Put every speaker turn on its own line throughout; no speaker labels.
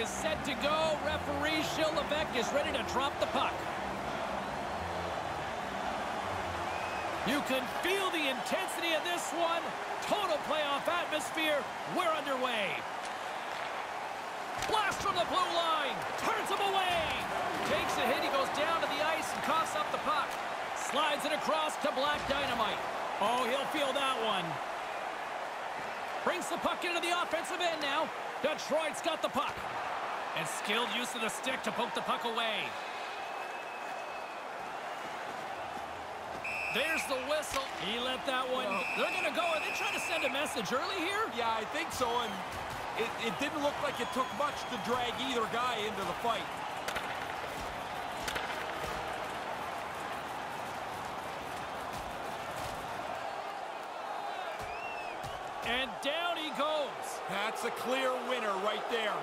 is set to go. Referee Gilles is ready to drop the puck. You can feel the intensity of this one. Total playoff atmosphere. We're underway. Blast from the blue line. Turns him away. Takes a hit. He goes down to the ice and coughs up the puck. Slides it across to Black Dynamite. Oh, he'll feel that one. Brings the puck into the offensive end now. Detroit's got the puck. And skilled use of the stick to poke the puck away. There's the whistle. He let that one. They're going to go. Are they trying to send a message early here?
Yeah, I think so, and it, it didn't look like it took much to drag either guy into the fight.
And down he goes.
That's a clear winner right there.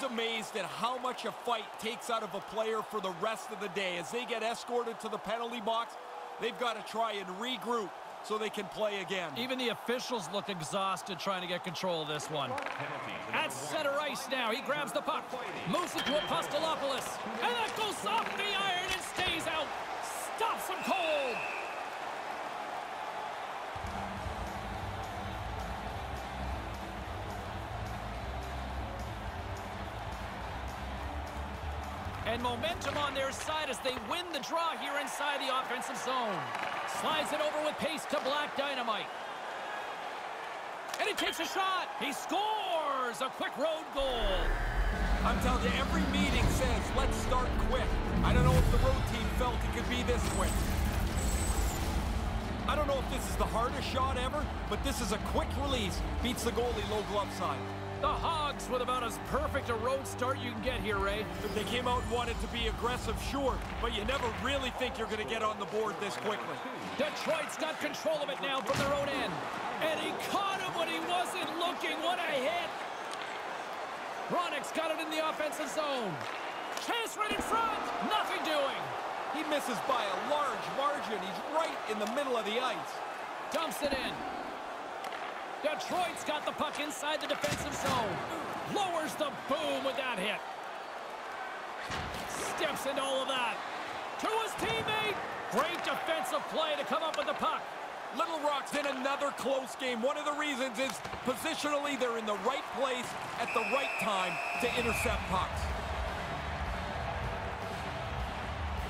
Always amazed at how much a fight takes out of a player for the rest of the day. As they get escorted to the penalty box, they've got to try and regroup so they can play again.
Even the officials look exhausted trying to get control of this one. At center ice now, he grabs the puck, moves it to Apostolopoulos, and that goes off the iron And momentum on their side as they win the draw here inside the offensive zone. Slides it over with pace to Black Dynamite. And he takes a shot. He scores a quick road goal.
I'm telling you, every meeting says, let's start quick. I don't know if the road team felt it could be this quick. I don't know if this is the hardest shot ever, but this is a quick release. Beats the goalie low glove side.
The Hogs with about as perfect a road start you can get here, Ray.
They came out and wanted to be aggressive, sure, but you never really think you're going to get on the board this quickly.
Detroit's got control of it now from their own end. And he caught him when he wasn't looking. What a hit. Hronek's got it in the offensive zone. Chase right in front. Nothing doing.
He misses by a large margin. He's right in the middle of the ice.
Dumps it in. Detroit's got the puck inside the defensive zone. Lowers the boom with that hit. Steps into all of that. To his teammate. Great defensive play to come up with the puck.
Little Rock's in another close game. One of the reasons is positionally they're in the right place at the right time to intercept pucks.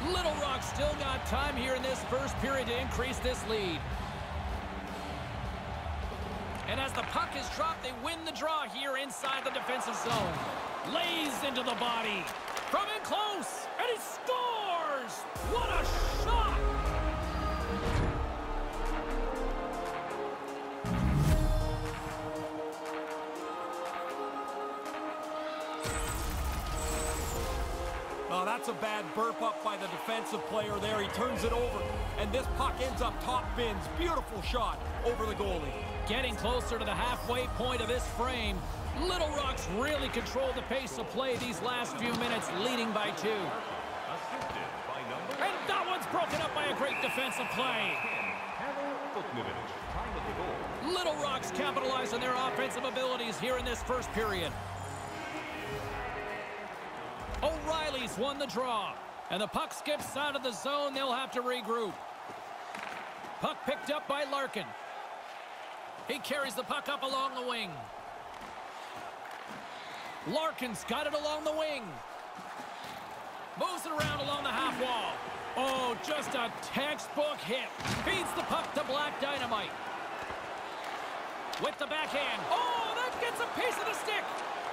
Little Rock still got time here in this first period to increase this lead. And as the puck is dropped, they win the draw here inside the defensive zone. Lays into the body. From in close, and he scores! What a shot!
Oh, that's a bad burp up by the defensive player there. He turns it over, and this puck ends up top bins. Beautiful shot over the goalie.
Getting closer to the halfway point of this frame. Little Rock's really controlled the pace of play these last few minutes, leading by two. And that one's broken up by a great defensive play. Little Rock's capitalized on their offensive abilities here in this first period. O'Reilly's won the draw. And the puck skips out of the zone. They'll have to regroup. Puck picked up by Larkin. He carries the puck up along the wing. Larkin's got it along the wing. Moves it around along the half wall. Oh, just a textbook hit. Feeds the puck to Black Dynamite. With the backhand. Oh, that gets a piece of the stick.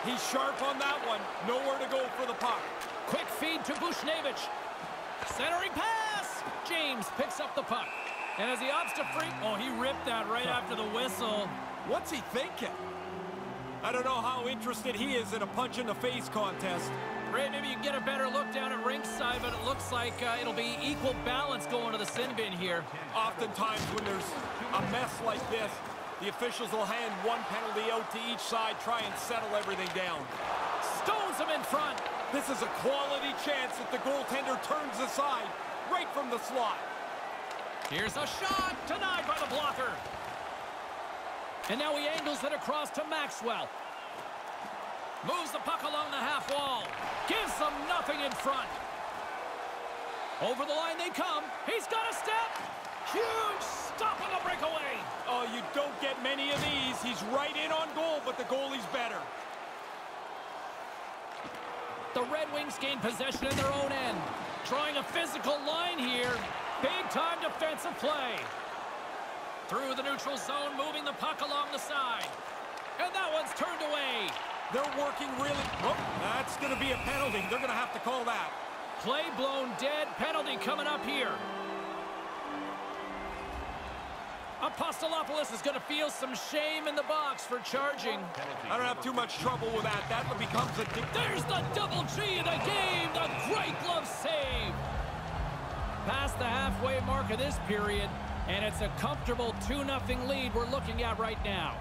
He's sharp on that one. Nowhere to go for the puck.
Quick feed to Buchnevich. Centering pass. James picks up the puck. And as he opts to free... Oh, he ripped that right after the whistle.
What's he thinking? I don't know how interested he is in a punch-in-the-face contest.
Ray, maybe you can get a better look down at rinkside, but it looks like uh, it'll be equal balance going to the sin bin here.
Oftentimes when there's a mess like this, the officials will hand one penalty out to each side, try and settle everything down.
Stones him in front.
This is a quality chance that the goaltender turns aside right from the slot.
Here's a shot, denied by the blocker. And now he angles it across to Maxwell. Moves the puck along the half wall. Gives them nothing in front. Over the line they come. He's got a step. Huge stop on the breakaway.
Oh, you don't get many of these. He's right in on goal, but the goalie's better.
The Red Wings gain possession in their own end. Trying a physical line here. Big-time defensive play. Through the neutral zone, moving the puck along the side. And that one's turned away.
They're working really... Oh, that's going to be a penalty. They're going to have to call that.
Play blown dead. Penalty coming up here. Apostolopoulos is going to feel some shame in the box for charging.
I don't have too much trouble with that. That becomes a...
There's the double G in the game. The great glove save. Past the halfway mark of this period, and it's a comfortable 2-0 lead we're looking at right now.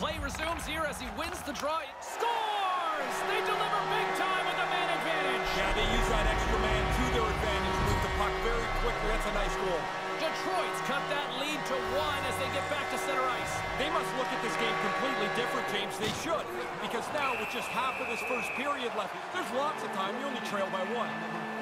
Play resumes here as he wins the draw. Scores! They deliver big time with the man advantage.
Yeah, they use that extra man to their advantage. Move the puck very quickly. That's a nice goal.
Detroit's cut that lead to one as they get back to center ice.
They must look at this game completely different, James. They should. Because now, with just half of this first period left, there's lots of time. You only trail by one.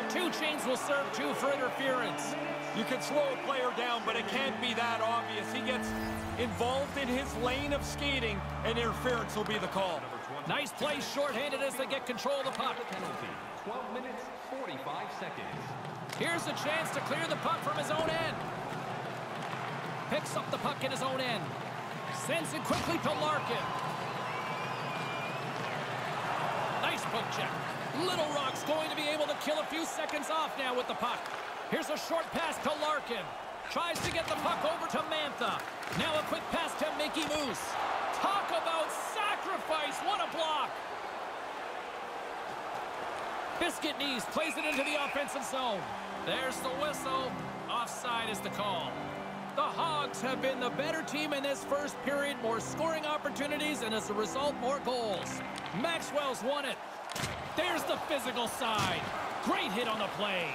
Two chains will serve two for interference.
You can slow a player down, but it can't be that obvious. He gets involved in his lane of skating, and interference will be the call.
Nice play shorthanded as they get control of the puck.
Penalty, 12 minutes, 45 seconds.
Here's a chance to clear the puck from his own end. Picks up the puck in his own end. Sends it quickly to Larkin. Nice poke check. Little Rock's going to be able to kill a few seconds off now with the puck. Here's a short pass to Larkin. Tries to get the puck over to Mantha. Now a quick pass to Mickey Moose. Talk about sacrifice. What a block. Biscuit knees plays it into the offensive zone. There's the whistle. Offside is the call. The Hogs have been the better team in this first period. More scoring opportunities, and as a result, more goals. Maxwell's won it. There's the physical side. Great hit on the play.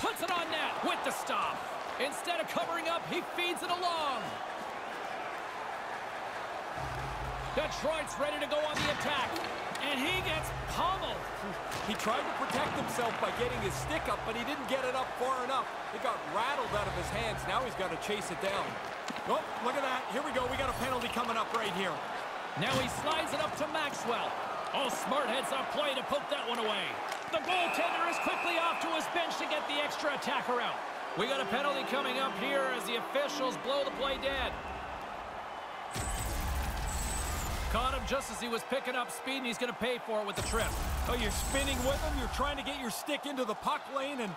Puts it on net with the stop. Instead of covering up, he feeds it along. Detroit's ready to go on the attack. And he gets pummeled.
He tried to protect himself by getting his stick up, but he didn't get it up far enough. It got rattled out of his hands. Now he's got to chase it down. Oh, look at that. Here we go. We got a penalty coming up right here.
Now he slides it up to Maxwell. Oh, smart heads up play to poke that one away. The goaltender is quickly off to his bench to get the extra attacker out. We got a penalty coming up here as the officials blow the play dead. Caught him just as he was picking up speed, and he's going to pay for it with the trip.
Oh, you're spinning with him. You're trying to get your stick into the puck lane, and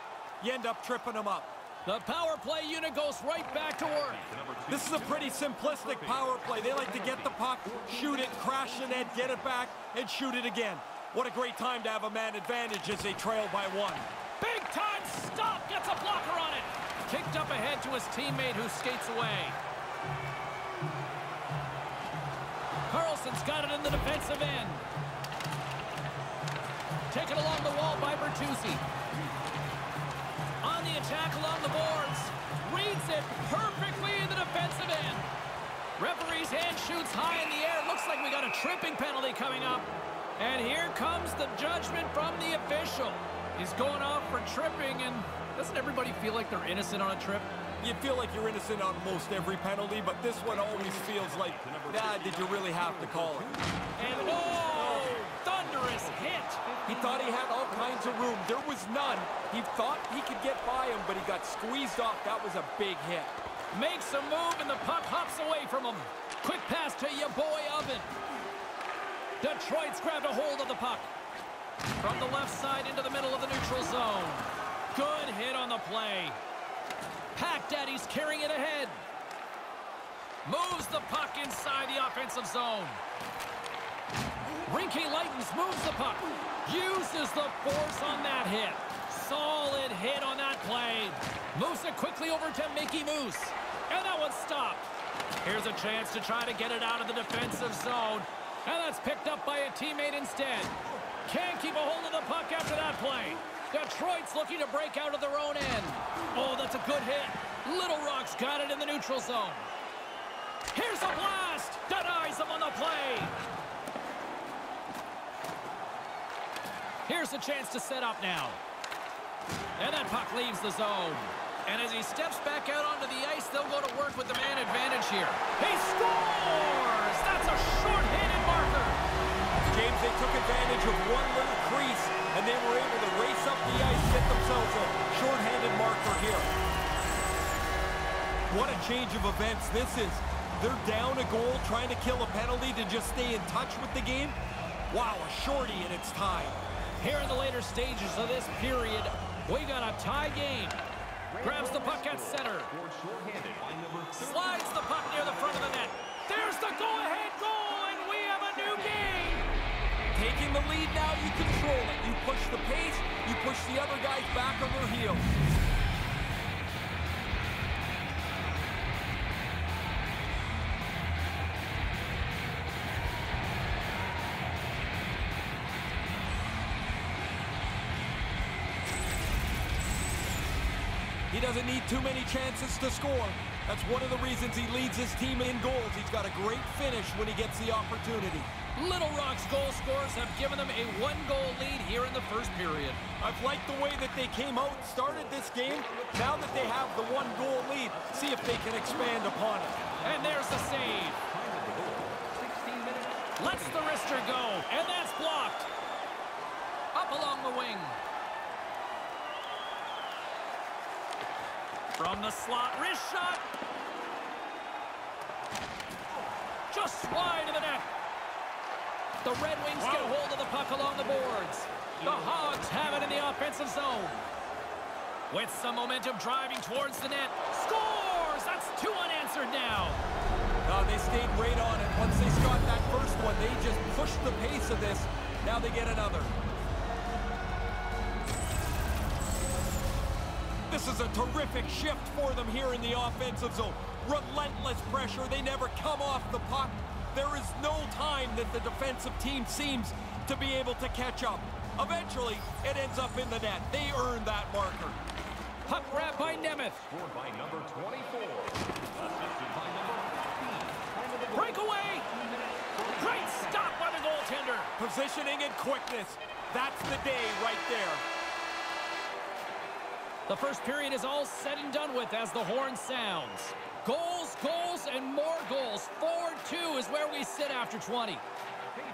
you end up tripping him up.
The power play unit goes right back to work.
This is a pretty simplistic power play. They like to get the puck, shoot it, crash the net, get it back, and shoot it again. What a great time to have a man advantage as they trail by one.
Big time stop, gets a blocker on it. Kicked up ahead to his teammate who skates away. Carlson's got it in the defensive end. Taken along the wall by Bertuzzi. On the attack along the boards. Reads it perfectly in the defensive end. Referee's hand shoots high in the air. Looks like we got a tripping penalty coming up. And here comes the judgment from the official. He's going off for tripping, and doesn't everybody feel like they're innocent on a trip?
You feel like you're innocent on most every penalty, but this one always feels like, nah, did you really have to call it?
And oh, thunderous hit.
He thought he had all kinds of room. There was none. He thought he could get by him, but he got squeezed off. That was a big hit.
Makes a move, and the puck hops away from him. Quick pass to your boy Oven. Detroit's grabbed a hold of the puck. From the left side into the middle of the neutral zone. Good hit on the play. Pack Daddy's carrying it ahead. Moves the puck inside the offensive zone. Rinky lightens, moves the puck. Uses the force on that hit. Solid hit on that play. Moves it quickly over to Mickey Moose. And that one's stopped. Here's a chance to try to get it out of the defensive zone. And that's picked up by a teammate instead. Can't keep a hold of the puck after that play. Detroit's looking to break out of their own end. Oh, that's a good hit. Little Rock's got it in the neutral zone. Here's a blast! Denies him on the play. Here's a chance to set up now. And that puck leaves the zone. And as he steps back out onto the ice, they'll go to work with the man advantage here. He scores! That's a short-handed marker.
They took advantage of one little crease, and they were able to race up the ice, get themselves a short-handed marker here. What a change of events this is. They're down a goal, trying to kill a penalty to just stay in touch with the game. Wow, a shorty, and it's tied.
Here in the later stages of this period, we got a tie game. Grabs the puck at center. Slides the puck near the front of the net. There's the go-ahead goal, and we have a new game.
Taking the lead now, you control it. You push the pace, you push the other guys back on their heels. He doesn't need too many chances to score. That's one of the reasons he leads his team in goals. He's got a great finish when he gets the opportunity.
Little Rock's goal scorers have given them a one-goal lead here in the first period.
I've liked the way that they came out and started this game. Now that they have the one-goal lead, see if they can expand upon it.
And there's the save. Let's the wrister go, and that's blocked. Up along the wing. From the slot, wrist shot. Just wide of the net. The Red Wings get a hold of the puck along the boards. The Hogs have it in the offensive zone. With some momentum driving towards the net. Scores! That's two unanswered now.
No, they stayed right on it. Once they got that first one, they just pushed the pace of this. Now they get another. This is a terrific shift for them here in the offensive zone. Relentless pressure. They never come off the puck. There is no time that the defensive team seems to be able to catch up. Eventually, it ends up in the net. They earn that marker.
Puck grab by Nemeth.
Scored by number 24. By number
Breakaway. Great stop by the goaltender.
Positioning and quickness. That's the day right there.
The first period is all said and done with as the horn sounds. Goals, goals, and more goals. 4-2 is where we sit after 20.
Hey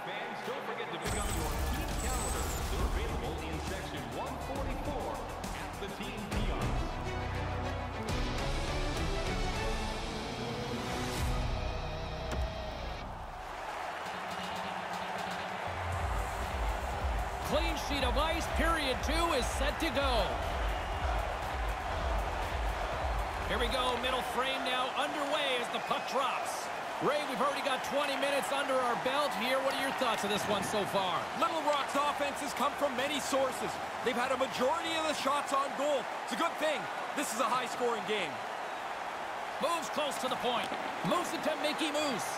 fans, don't forget to pick up your team calendar. They're available in section 144 at the team kiosks.
Clean sheet of ice. Period two is set to go. Here we go. Middle frame now underway as the puck drops. Ray, we've already got 20 minutes under our belt here. What are your thoughts of this one so far?
Little Rock's offense has come from many sources. They've had a majority of the shots on goal. It's a good thing. This is a high-scoring game.
Moves close to the point. Moves it to Mickey Moose.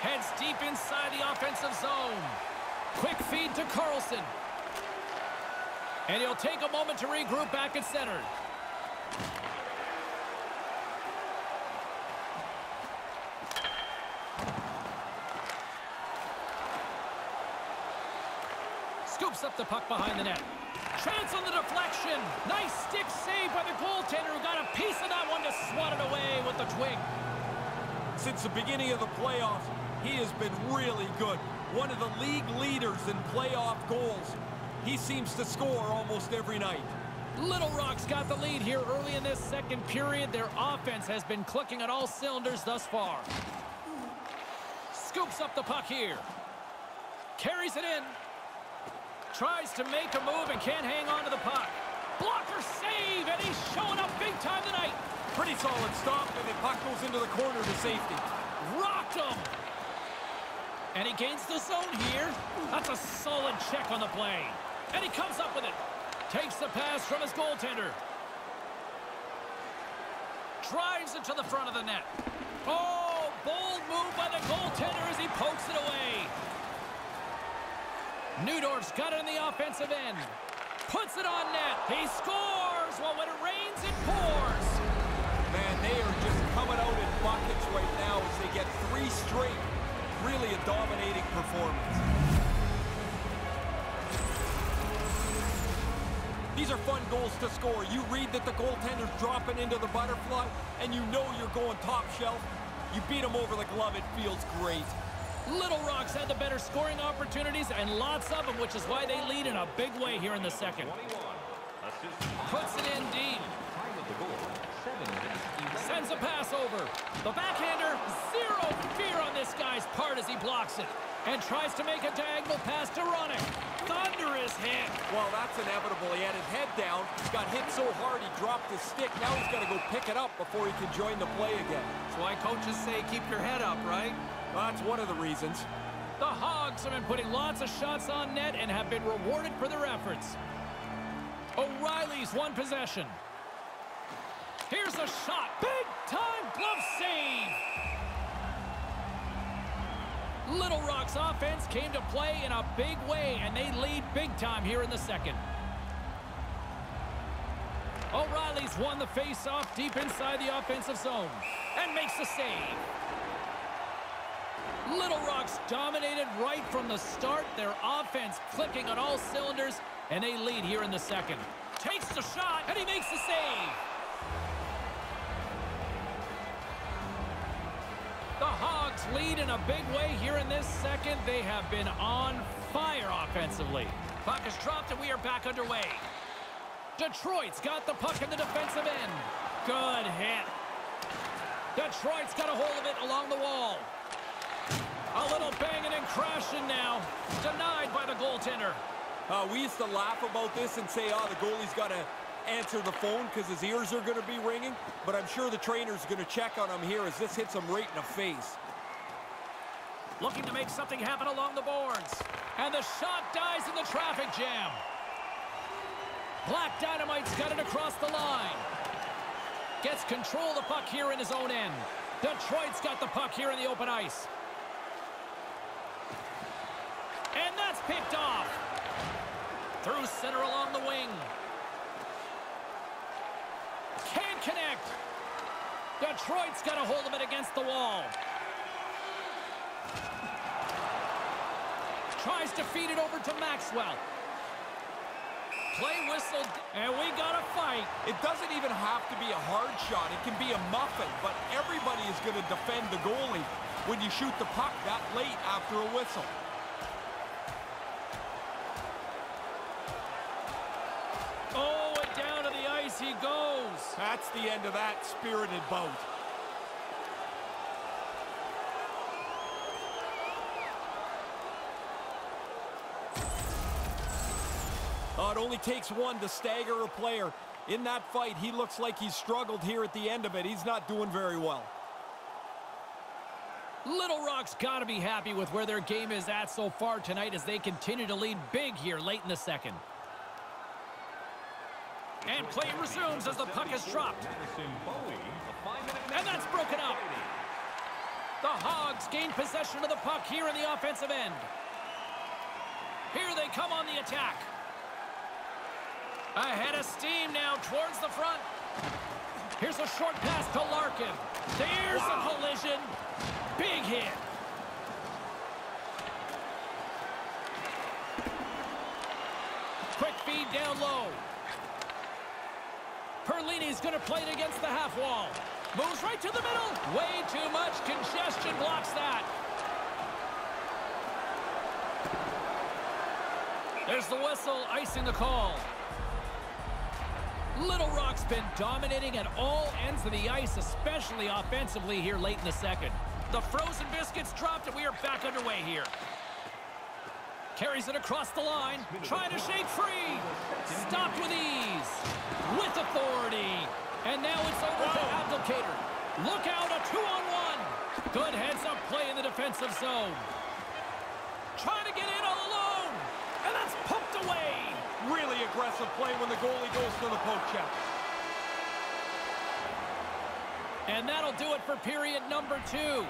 Heads deep inside the offensive zone. Quick feed to Carlson. And he'll take a moment to regroup back at center. Up the puck behind the net. Chance on the deflection. Nice stick save by the goaltender who got a piece of that one to swat it away with the twig.
Since the beginning of the playoffs, he has been really good. One of the league leaders in playoff goals. He seems to score almost every night.
Little Rock's got the lead here early in this second period. Their offense has been clicking on all cylinders thus far. Scoops up the puck here. Carries it in. Tries to make a move and can't hang on to the puck. Blocker save, and he's showing up big time tonight.
Pretty solid stop, and the puck goes into the corner to safety.
Rocked him. And he gains the zone here. That's a solid check on the play. And he comes up with it. Takes the pass from his goaltender. Drives it to the front of the net. Oh, bold move by the goaltender as he pokes it away. Newdorf's got it in the offensive end. puts it on net. He scores. Well, when it rains, it pours.
Man, they are just coming out in buckets right now as they get three straight. Really a dominating performance. These are fun goals to score. You read that the goaltender's dropping into the butterfly, and you know you're going top shelf. You beat them over the glove, it feels great.
Little Rocks had the better scoring opportunities and lots of them, which is why they lead in a big way here in the second. Puts it in deep. Sends a pass over. The backhander, zero fear on this guy's part as he blocks it. And tries to make a diagonal pass to Hronek. Thunderous hit.
Well, that's inevitable. He had his head down, got hit so hard he dropped his stick. Now he's got to go pick it up before he can join the play again.
That's why coaches say keep your head up, right?
That's one of the reasons.
The Hogs have been putting lots of shots on net and have been rewarded for their efforts. O'Reilly's one possession. Here's a shot. Big time glove save. Little Rock's offense came to play in a big way, and they lead big time here in the second. O'Reilly's won the face-off deep inside the offensive zone and makes the save. Little Rock's dominated right from the start. Their offense clicking on all cylinders, and they lead here in the second. Takes the shot, and he makes the save. The Hogs lead in a big way here in this second. They have been on fire offensively. Puck is dropped, and we are back underway. Detroit's got the puck in the defensive end. Good hit. Detroit's got a hold of it along the wall. A little banging and crashing now. Denied by the goaltender.
Uh, we used to laugh about this and say, oh, the goalie's got to answer the phone because his ears are going to be ringing. But I'm sure the trainer's going to check on him here as this hits him right in the face.
Looking to make something happen along the boards. And the shot dies in the traffic jam. Black Dynamite's got it across the line. Gets control of the puck here in his own end. Detroit's got the puck here in the open ice. And that's picked off. Through center along the wing. Can't connect. Detroit's got a hold of it against the wall. Tries to feed it over to Maxwell. Play whistled, and we got a fight.
It doesn't even have to be a hard shot. It can be a muffin, but everybody is going to defend the goalie when you shoot the puck that late after a whistle. That's the end of that spirited bout. Oh, it only takes one to stagger a player. In that fight, he looks like he's struggled here at the end of it. He's not doing very well.
Little Rock's got to be happy with where their game is at so far tonight as they continue to lead big here late in the second. And play resumes as the puck is dropped. And that's broken up. The Hogs gain possession of the puck here in the offensive end. Here they come on the attack. Ahead of steam now towards the front. Here's a short pass to Larkin. There's wow. a collision. Big hit. Quick feed down low. Perlini's going to play it against the half wall. Moves right to the middle. Way too much congestion blocks that. There's the whistle, icing the call. Little Rock's been dominating at all ends of the ice, especially offensively here late in the second. The frozen biscuits dropped, and we are back underway here. Carries it across the line, trying to shake free. Stopped with ease, with authority. And now it's over to Abdelkader. Look out, a two-on-one. Good heads-up play in the defensive zone. Trying to get in all alone, and that's poked away.
Really aggressive play when the goalie goes to the poke check.
And that'll do it for period number two.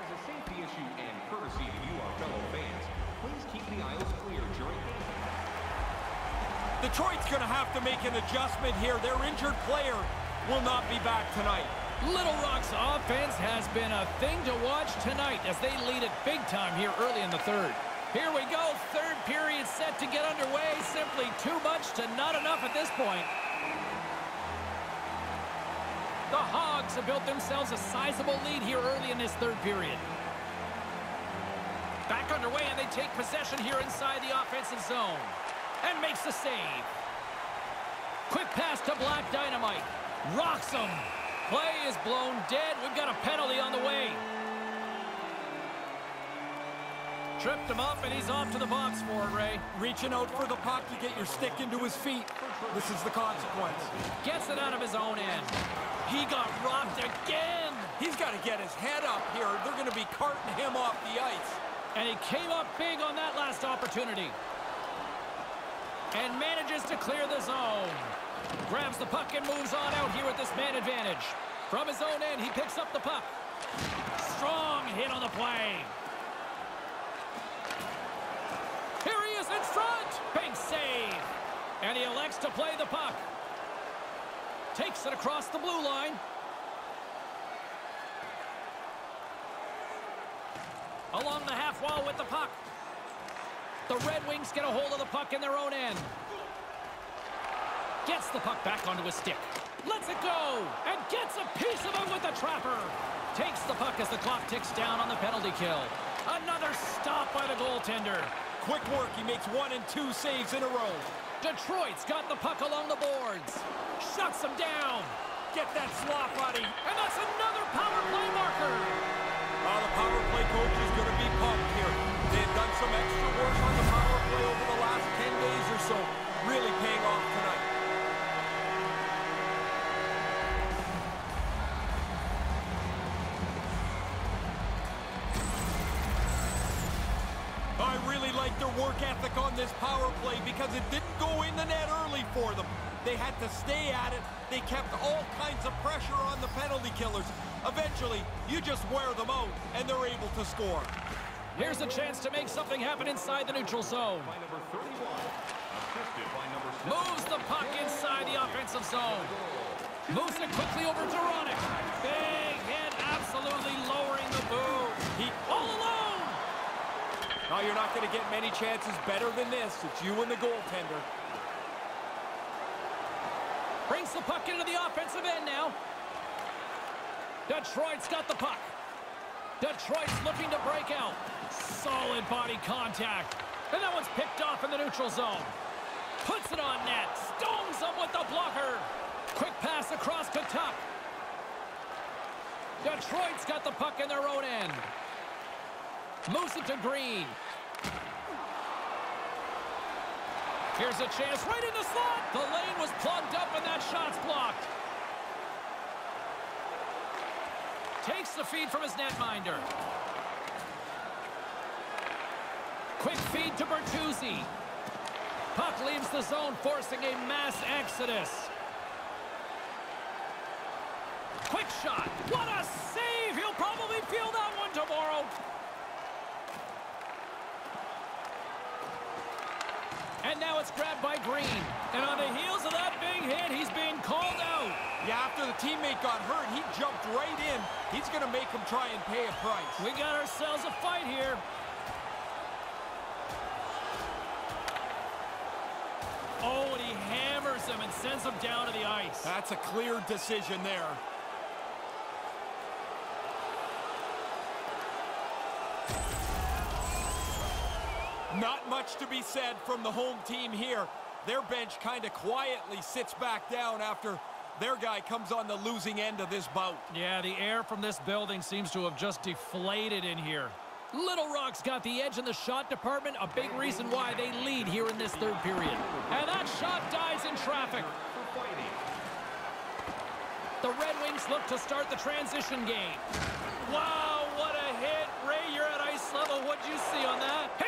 As a safety issue and courtesy to you, our fellow fans, please keep the aisles clear during game.
Detroit's going to have to make an adjustment here. Their injured player will not be back tonight.
Little Rock's offense has been a thing to watch tonight as they lead it big time here early in the third. Here we go, third period set to get underway. Simply too much to not enough at this point. The Hogs have built themselves a sizable lead here early in this third period. Back underway, and they take possession here inside the offensive zone. And makes the save. Quick pass to Black Dynamite. Rocks him. Play is blown dead. We've got a penalty on the way. Tripped him up, and he's off to the box for it, Ray.
Reaching out for the puck, you get your stick into his feet. This is the consequence.
Gets it out of his own end. He got rocked again.
He's got to get his head up here. They're going to be carting him off the ice.
And he came up big on that last opportunity. And manages to clear the zone. Grabs the puck and moves on out here with this man advantage. From his own end, he picks up the puck. Strong hit on the play. Here he is in front. Big save. And he elects to play the puck. Takes it across the blue line. Along the half wall with the puck. The Red Wings get a hold of the puck in their own end. Gets the puck back onto his stick. Lets it go. And gets a piece of it with the trapper. Takes the puck as the clock ticks down on the penalty kill. Another stop by the goaltender.
Quick work. He makes one and two saves in a row.
Detroit's got the puck along the boards. Shuts him down.
Get that slot, buddy.
And that's another power play marker.
Uh, the power play coach is going to be pumped here. Some extra work on the power play over the last 10 days or so. Really paying off tonight. I really like their work ethic on this power play because it didn't go in the net early for them. They had to stay at it. They kept all kinds of pressure on the penalty killers. Eventually, you just wear them out, and they're able to score.
Here's a chance to make something happen inside the neutral zone.
By number 31, assisted by number
Moves the puck inside the offensive zone. Moves it quickly over to Hronek. Big hit, absolutely lowering the boom. He all alone.
Now, you're not going to get many chances better than this. It's you and the goaltender.
Brings the puck into the offensive end now. Detroit's got the puck. Detroit's looking to break out. Solid body contact. And that one's picked off in the neutral zone. Puts it on net. Stones him with the blocker. Quick pass across to Tuck. Detroit's got the puck in their own end. Moves it to Green. Here's a chance right in the slot. The lane was plugged up and that shot's blocked. Takes the feed from his netminder. Quick feed to Bertuzzi. Puck leaves the zone, forcing a mass exodus. Quick shot. What a save! He'll probably feel that one tomorrow. And now it's grabbed by Green. And on the heels of that big hit, he's being called out.
Yeah, after the teammate got hurt, he jumped right in. He's going to make him try and pay a price.
We got ourselves a fight here. Oh, and he hammers him and sends him down to the ice.
That's a clear decision there. Not much to be said from the home team here. Their bench kind of quietly sits back down after their guy comes on the losing end of this bout.
Yeah, the air from this building seems to have just deflated in here. Little Rock's got the edge in the shot department, a big reason why they lead here in this third period. And that shot dies in traffic. The Red Wings look to start the transition game. Wow, what a hit. Ray, you're at ice level. What'd you see on that?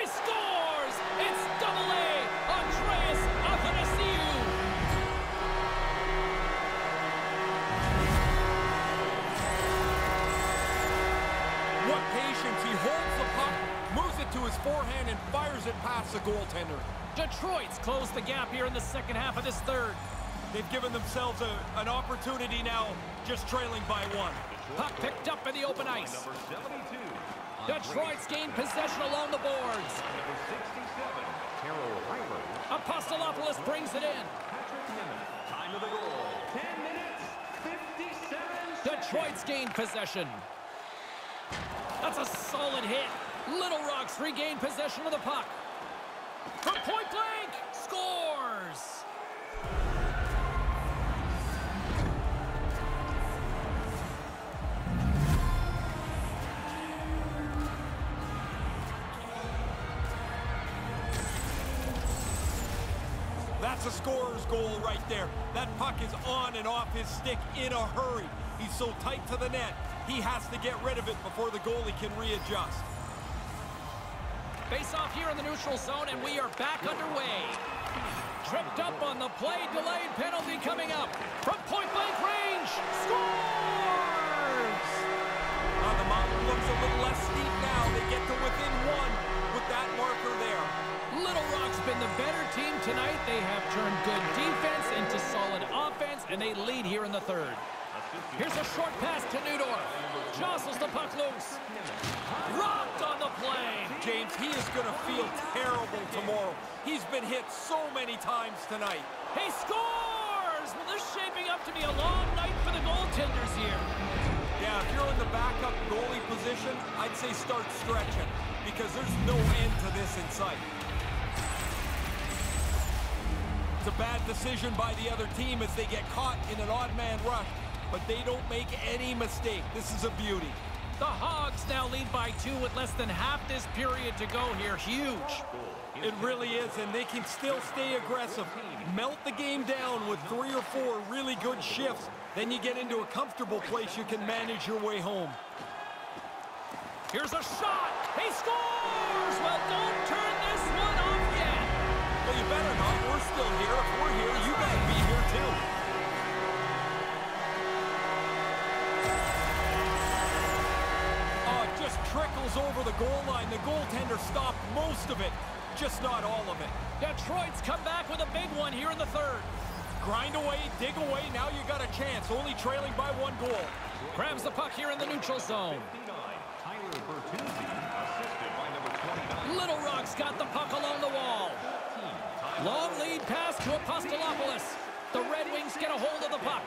Holds the puck, moves it to his forehand, and fires it past the goaltender.
Detroit's closed the gap here in the second half of this third.
They've given themselves a, an opportunity now, just trailing by one.
Puck picked up in the open ice.
Number 72.
Detroit's gained possession along the boards.
Number 67. Carol Reimer.
Apostolopoulos brings it in.
Patrik Nemeth. Time of the goal. 10 minutes, 57
Detroit's gained possession. That's a solid hit. Little Rocks regain possession of the puck. From point blank, scores!
That's a scorer's goal right there. That puck is on and off his stick in a hurry. He's so tight to the net, he has to get rid of it before the goalie can readjust.
Face off here in the neutral zone, and we are back underway. Tripped up on the play, delayed penalty coming up. From point blank range, scores!
Uh, the mountain looks a little less steep now. They get to within one with that marker there.
Little Rock's been the better team tonight. They have turned good defense into solid offense, and they lead here in the third. Here's a short pass to Newdorf. Jostles the puck loose. Rocked on the play.
James, he is going to feel terrible tomorrow. He's been hit so many times tonight.
He scores! Well, this is shaping up to be a long night for the goaltenders here.
Yeah, if you're in the backup goalie position, I'd say start stretching because there's no end to this in sight. It's a bad decision by the other team as they get caught in an odd man rush, but they don't make any mistake. This is a beauty.
The Hogs now lead by two with less than half this period to go here. Huge.
It really is, and they can still stay aggressive. Melt the game down with three or four really good shifts. Then you get into a comfortable place you can manage your way home.
Here's a shot. He scores! Well, don't turn this one off yet.
Well, you better not. We're still here. The goaltender stopped most of it, just not all of it.
Detroit's come back with a big one here in the third.
Grind away, dig away, now you got a chance, only trailing by one goal.
Grabs the puck here in the neutral zone.
59. Tyler Bertuzzi. Assisted by number 29.
Little Rock's got the puck along the wall. Long lead pass to Apostolopoulos. The Red Wings get a hold of the puck.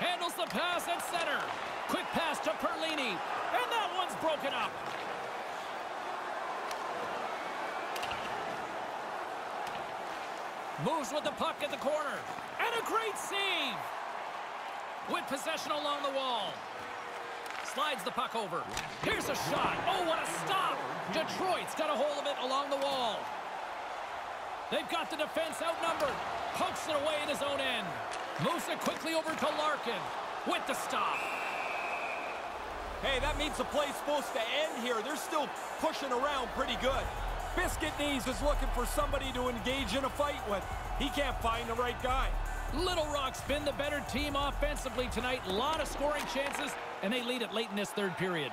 Handles the pass at center. Quick pass to Perlini. And that one's broken up. Moves with the puck at the corner. And a great save. With possession along the wall. Slides the puck over. Here's a shot. Oh, what a stop. Detroit's got a hold of it along the wall. They've got the defense outnumbered. Pokes it away in his own end. Moves it quickly over to Larkin. With the stop.
Hey, that means the play's supposed to end here. They're still pushing around pretty good. Biscuit Knees is looking for somebody to engage in a fight with. He can't find the right guy.
Little Rock's been the better team offensively tonight. A lot of scoring chances, and they lead it late in this third period.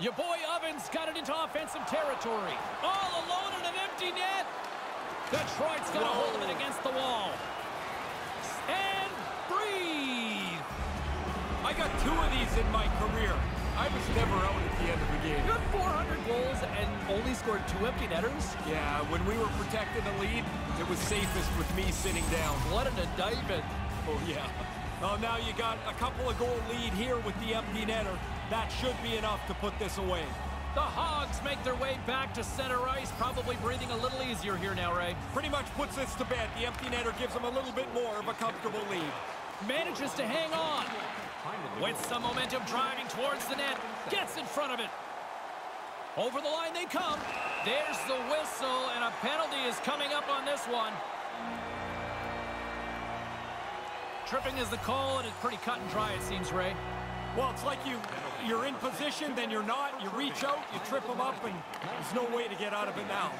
Your boy Ovens got it into offensive territory. All alone in an empty net. Detroit's got a hold of it against the wall.
I got two of these in my career. I was never out at the end of the game.
You got 400 goals and only scored two empty netters?
Yeah, when we were protecting the lead, it was safest with me sitting down.
What an indictment.
Oh, yeah. Well, now you got a couple of goal lead here with the empty netter. That should be enough to put this away.
The Hogs make their way back to center ice, probably breathing a little easier here now, Ray.
Pretty much puts this to bed. The empty netter gives them a little bit more of a comfortable lead.
Manages to hang on. With some momentum driving towards the net. Gets in front of it. Over the line they come. There's the whistle, and a penalty is coming up on this one. Tripping is the call, and it's pretty cut and dry, it seems, Ray.
Well, it's like you, you're in position, then you're not. You reach out, you trip them up, and there's no way to get out of it now.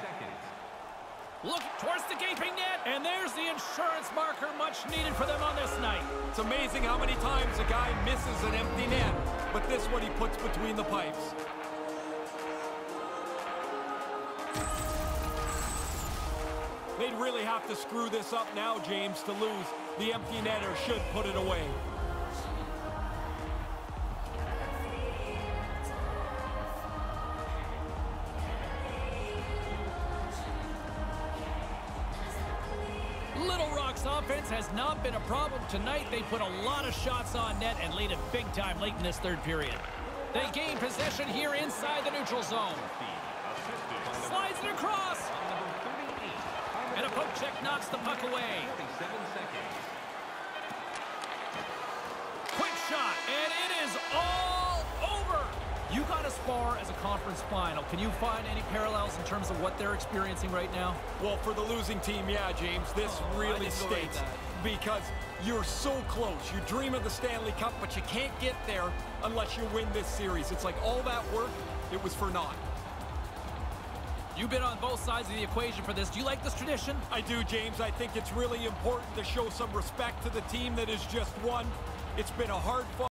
Looking towards the gaping net, and there's the insurance marker much needed for them on this night.
It's amazing how many times a guy misses an empty net, but this one he puts between the pipes. They'd really have to screw this up now, James, to lose. The empty netter should put it away.
Little Rock's offense has not been a problem tonight. They put a lot of shots on net and lead it big time late in this third period. They gain possession here inside the neutral zone. Slides it across. And a poke check knocks the puck away. Got as far as a conference final. Can you find any parallels in terms of what they're experiencing right now?
Well, for the losing team, yeah, James, this
Oh,
really
didn't go right
states because you're so close. You dream of the Stanley Cup, but you can't get there unless you win this series. It's like all that work, it was for naught.
You've been on both sides of the equation for this. Do you like this tradition?
I do, James. I think it's really important to show some respect to the team that has just won. It's been a hard fought